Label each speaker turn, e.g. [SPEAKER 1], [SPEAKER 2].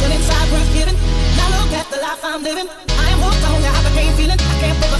[SPEAKER 1] Feeling sideways, hidden. Now look at the life I'm living. I am hooked on I can't feel. I can't put